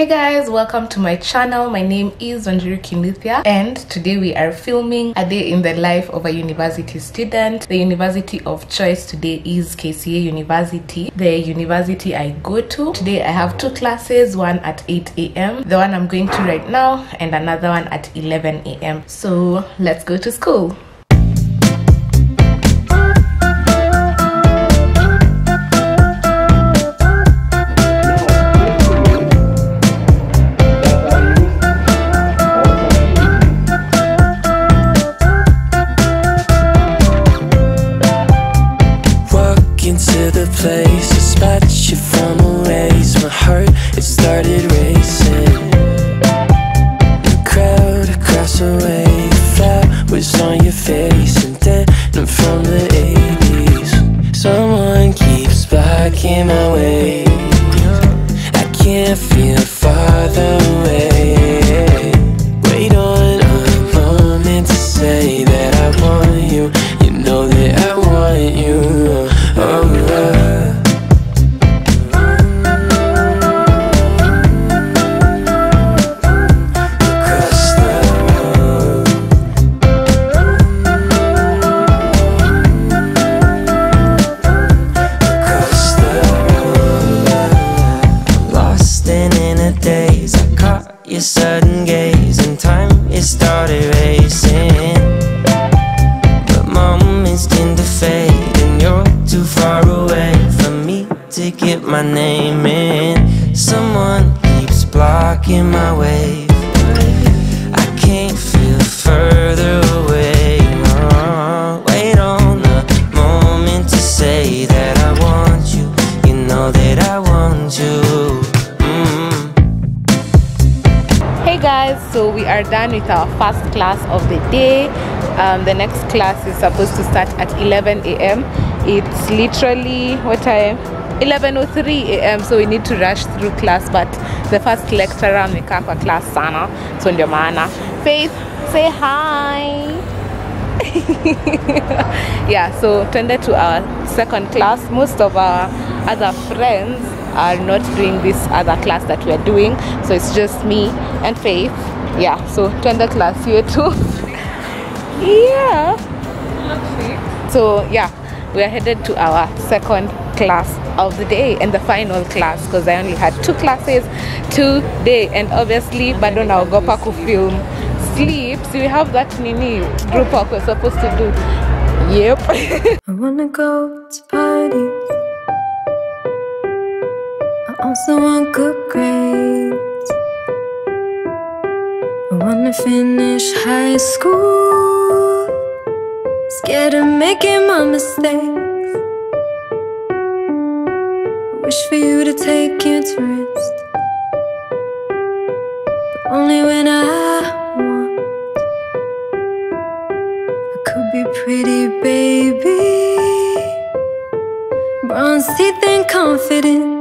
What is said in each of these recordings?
Hey guys, welcome to my channel. My name is Wanjiru Kinuthia and today we are filming a day in the life of a university student. The university of choice today is KCA University, the university I go to. Today I have two classes, one at 8 a.m., the one I'm going to right now, and another one at 11 a.m. So let's go to school. Into the place, dispatch you from a race. My heart, it started racing. The crowd across the way, flowers on your face, and denim from the 80s. Someone keeps blocking my way. I can't feel are done with our first class of the day. Um, the next class is supposed to start at 11 a.m. It's literally what time? 11:03 a.m. So we need to rush through class, but the first lecturer amekaa kwa class sana, so maana. Faith, say hi. yeah, so twende to our second class. Most of our other friends are not doing this other class that we are doing, so it's just me and Faith. Yeah, so twende class yetu. yeah. So yeah, we are headed to our second class of the day and the final class because I only had two classes today and obviously bado naogopa kufilm sleep. So we have that nini group work we're supposed to do. Yep. I wanna go to parties. I also want good grades. Wanna finish high school. Scared of making my mistakes. Wish for you to take interest. But only when I want. I could be pretty, baby. Bronze teeth and confidence.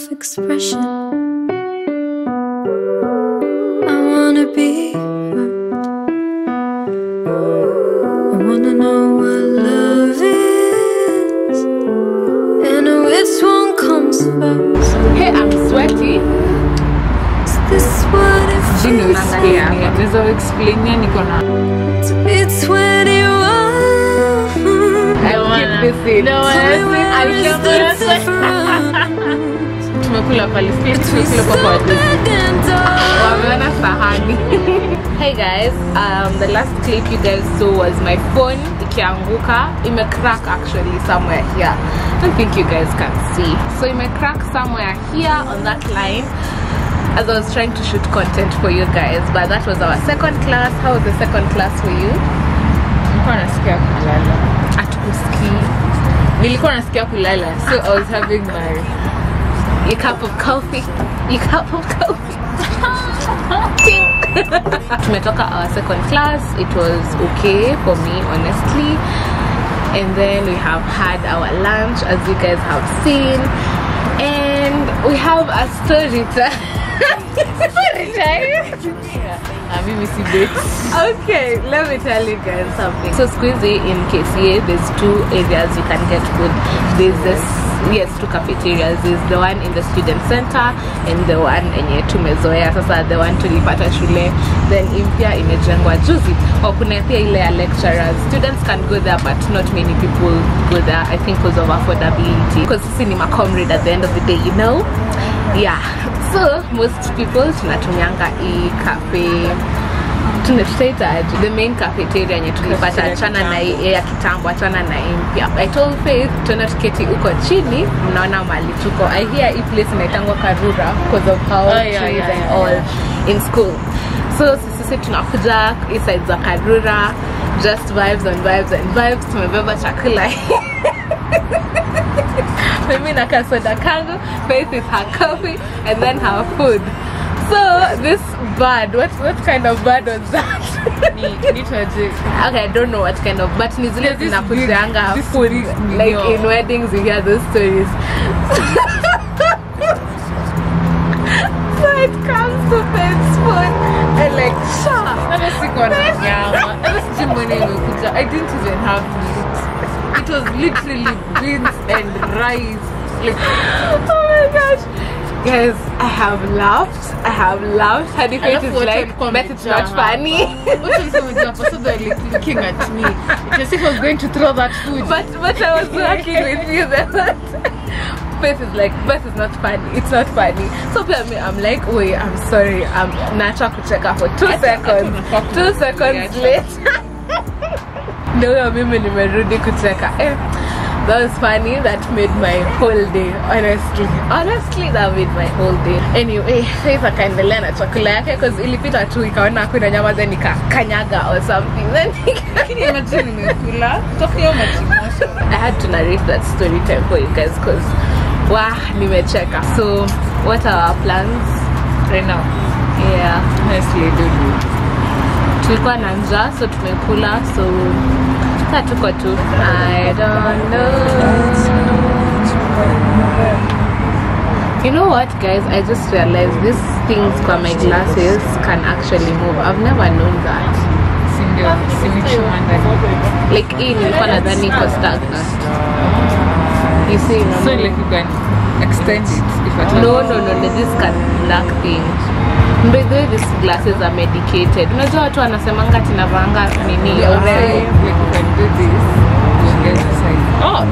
Self expression. I wanna be heard. I wanna know what love is and which one comes first. Hey, I'm sweaty. Is this what it feels Yeah, naweza explainia niko na to be 21? I'll keep this in. I'll keep this in. Tumekula pale tumekula kwa kwa wameona sahani hey guys um, the last clip you guys saw was my phone ikianguka imecrack actually somewhere here i don't think you guys can see so imecrack somewhere here on that line as I was trying to shoot content for you guys. But that was our second class. How was the second class for you? nilikuwa nasikia kulala Atukuski. nilikuwa nasikia kulala so i was having my Your cup of coffee. Your cup of coffee. Tumetoka our second class. It was okay for me, honestly. And then we have had our lunch, as you guys have seen. And we have a story time. story time. na mimi si bet Okay, let me tell you guys something. So Squeezy in KCA, there's two areas you can get food. There's this yes, two cafeterias. is the one in the student center and the one enye tumezoea sasa the one tulipata shule then impya imejengwa. Juzi or kuna pia ile ya lecturers students can go there but not many people go there. I think because of affordability. Because sisi ni macomrade at the end of the day you know? Yeah. So most people tunatumianga i cafe the main cafeteria yenye tulipata achana na ya kitambo achana na mpya i told faith tuenda tuketi huko chini mnaona mali tuko. I hear hii place inaitangwa karura because of how Oh, yeah, trees yeah, and yeah, all yeah. in school. So sisi tunakuja inside side za karura just vibes and vibes and vibes. Tumebeba chakula. Mimi na kasoda kangu faith is her coffee and then her food so this bird what, what kind of bird was that? Okay i don't know what kind of but ni zile Yeah, this zinakujanga big- this food like meal. in weddings you hear those stories. So it comes to faith's food and like sha. Hata sikuwa na nyama hata sijui mbona imekuja i didn't even have meat. It was literally beans and rice like oh my gosh guys i have laughed i have laughed faith Alafu is like bet it's not funny hapa. Watu walikuwa wamejaa hapa, so they were looking at me as if I was going to throw that food but but I was working with you then. Faith is like, Beth is not funny. It's not funny. So for me, I'm like, wait, I'm sorry. I'm nacha kucheka for two seconds. Two seconds later. Ndio mimi nimerudi kucheka. Eh, that was funny. That made my whole day. Honestly, honestly, that made my whole day. Anyway, Faith akaendelea na chakula yake because ilipita tu ikaona kuna nyama then ikakanyaga or something then nimekula I had to narrate that story time for you guys because wah nimecheka. So, what are our plans? right now Yeah, honestly I don't know tulikuwa na njaa so tumekula so sasa tuko tu. I don't know. You know what guys, I just realized these things kwa my glasses can actually move. I've never known that. Like hii nilikuwa nadhani iko stagnant. You see, so like you can extend it if at all no no no no this can black thing by the way these glasses are medicated unajua watu wanasemanga tinavaanga nini Yeah, urembo like you do this. You get the size oh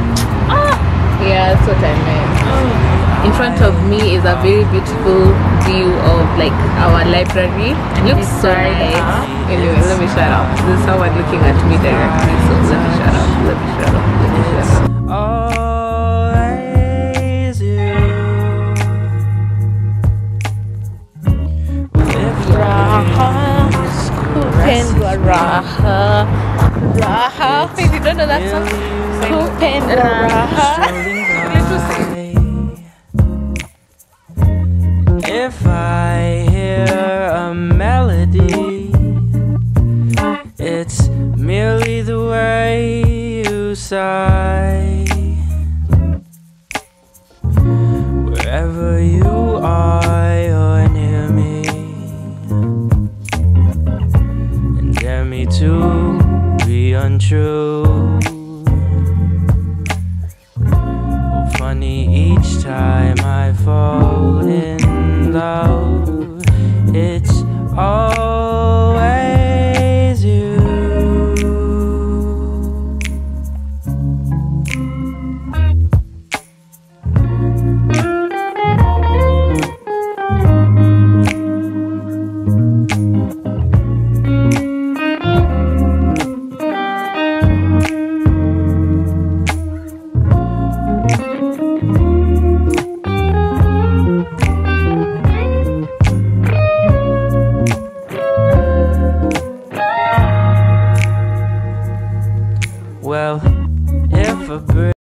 ah. yeah that's what i meant. Oh. In front of me is a very beautiful view of like our library. It looks so nice. Uh, anyway let me shut up. There's someone looking at me directly so let me shut up let me shut up let me shut up. Always raha? If you don't know that song. Raha? If I hear a melody, it's merely the way you sigh. Wherever you it's